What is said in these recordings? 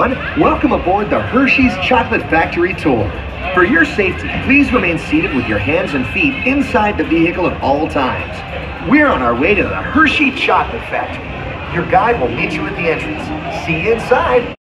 everyone, welcome aboard the Hershey's Chocolate Factory Tour. For your safety, please remain seated with your hands and feet inside the vehicle at all times. We're on our way to the Hershey Chocolate Factory. Your guide will meet you at the entrance. See you inside.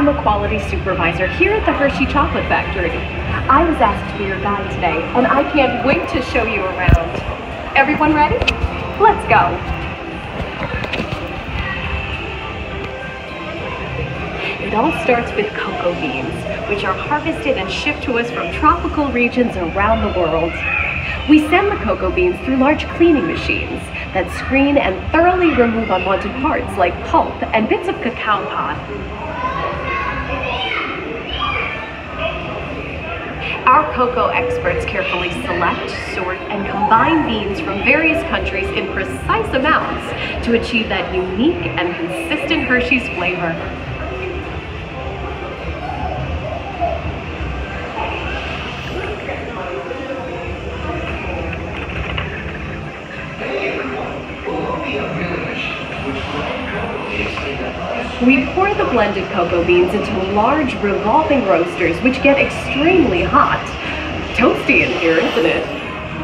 I'm a quality supervisor here at the Hershey Chocolate Factory. I was asked to be your guide today, and I can't wait to show you around. Everyone ready? Let's go. It all starts with cocoa beans, which are harvested and shipped to us from tropical regions around the world. We send the cocoa beans through large cleaning machines that screen and thoroughly remove unwanted parts like pulp and bits of cacao pod. Our cocoa experts carefully select, sort, and combine beans from various countries in precise amounts to achieve that unique and consistent Hershey's flavor. We pour the blended cocoa beans into large revolving roasters, which get extremely hot. Toasty in here, isn't it?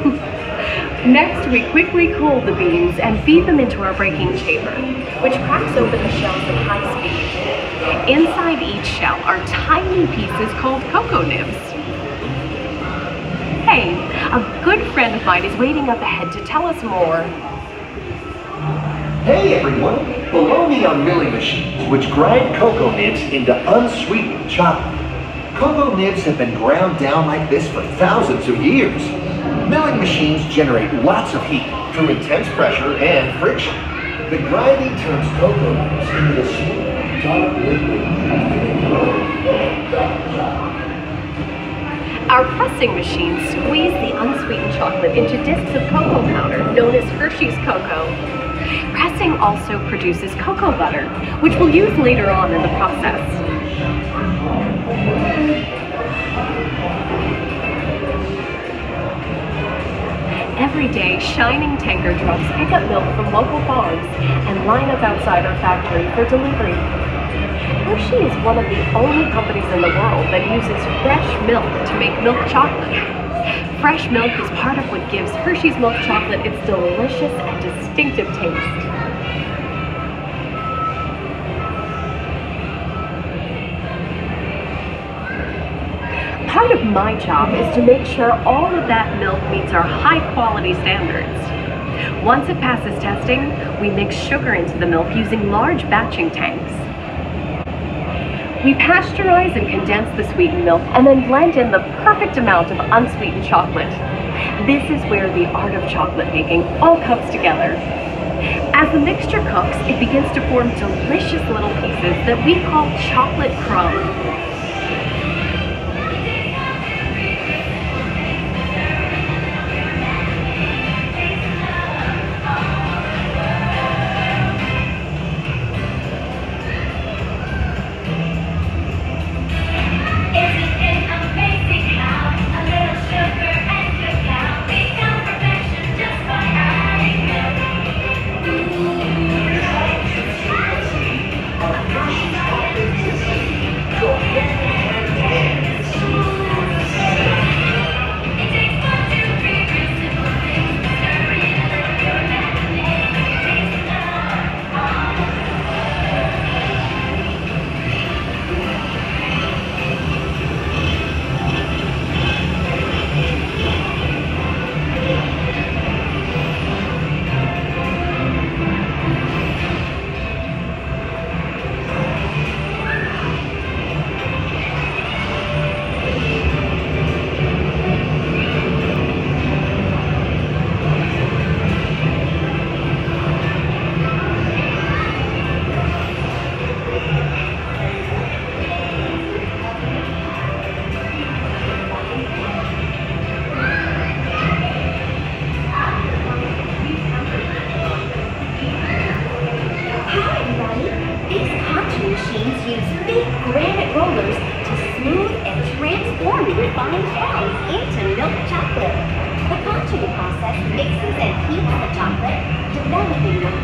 Next, we quickly cool the beans and feed them into our breaking chamber, which cracks open the shells at high speed. Inside each shell are tiny pieces called cocoa nibs. Hey, a good friend of mine is waiting up ahead to tell us more. Hey everyone, below are milling machines which grind cocoa nibs into unsweetened chocolate. Cocoa nibs have been ground down like this for thousands of years. Milling machines generate lots of heat through intense pressure and friction. The grinding turns cocoa nibs into the smooth, dark liquid. Our pressing machines squeeze the unsweetened chocolate into discs of cocoa powder known as Hershey's cocoa. Pressing also produces cocoa butter, which we'll use later on in the process. Every day, shining tanker trucks pick up milk from local farms and line up outside our factory for delivery. Hershey is one of the only companies in the world that uses fresh milk to make milk chocolate. Fresh milk is part of what gives Hershey's milk chocolate its delicious and distinctive taste. Part of my job is to make sure all of that milk meets our high quality standards. Once it passes testing, we mix sugar into the milk using large batching tanks. We pasteurize and condense the sweetened milk and then blend in the perfect amount of unsweetened chocolate. This is where the art of chocolate making all comes together. As the mixture cooks, it begins to form delicious little pieces that we call chocolate crumbs.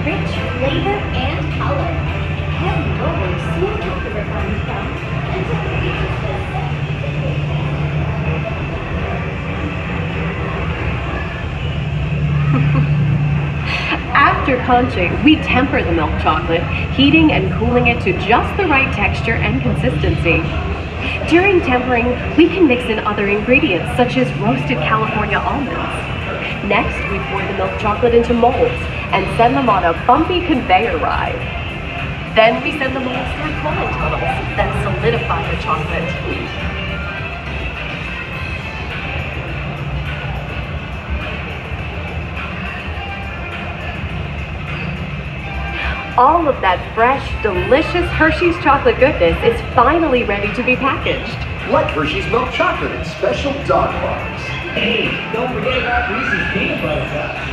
Rich flavor and color. Out the the After we temper the milk chocolate, heating and cooling it to just the right texture and consistency. During tempering, we can mix in other ingredients such as roasted California almonds. Next, we pour the milk chocolate into molds and send them on a bumpy conveyor ride. Then we send them on stacked wine tunnels that solidify the chocolate. All of that fresh, delicious Hershey's chocolate goodness is finally ready to be packaged. Like Hershey's milk chocolate and Special Dark bars. Hey, don't forget about Reese's peanut butter cups.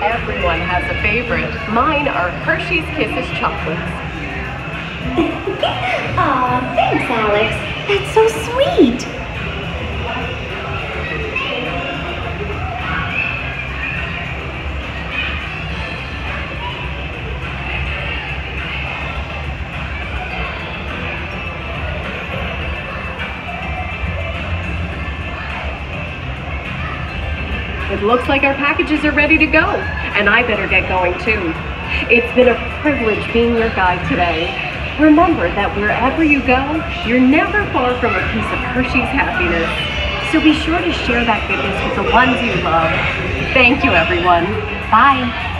Everyone has a favorite. Mine are Hershey's Kisses chocolates. Aw, thanks, Alex. That's so sweet. It looks like our packages are ready to go, and I better get going too. It's been a privilege being your guide today. Remember that wherever you go, you're never far from a piece of Hershey's happiness. So be sure to share that goodness with the ones you love. Thank you, everyone. Bye.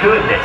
Goodness.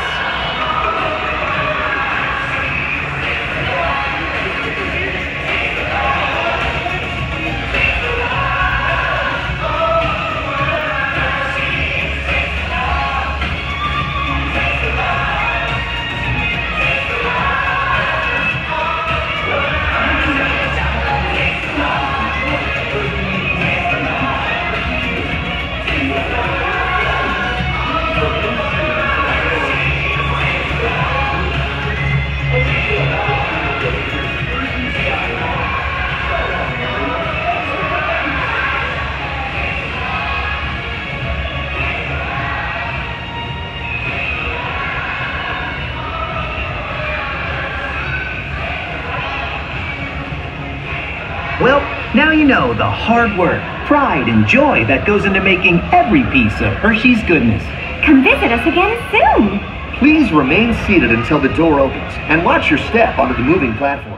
You know the hard work, pride, and joy that goes into making every piece of Hershey's goodness. Come visit us again soon. Please remain seated until the door opens and watch your step onto the moving platform.